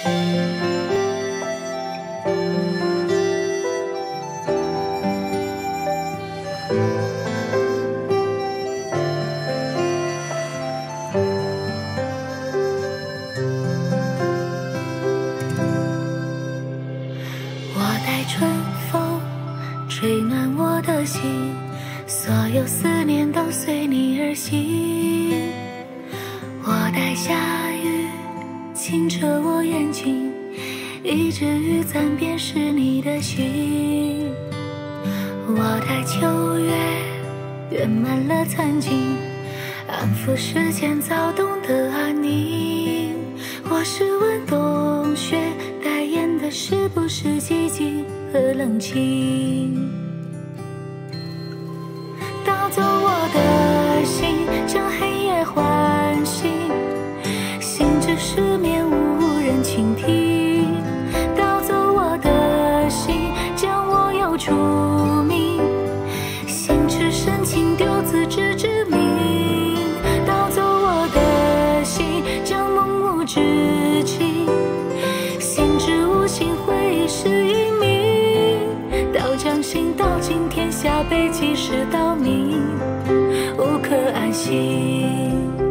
我待春风吹暖我的心，所有思念都随你而行。清澈我眼睛一枝雨伞便是你的心。我待秋月圆满了曾经，安抚世间躁动的安宁。我是问冬雪，代言的是不是寂静和冷清？盗走无名，心驰深情丢自知之明。盗走我的心，将梦无止境，心知无心会是一命。刀将心道尽天下，悲几时道明，无可安心。